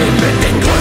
me tengo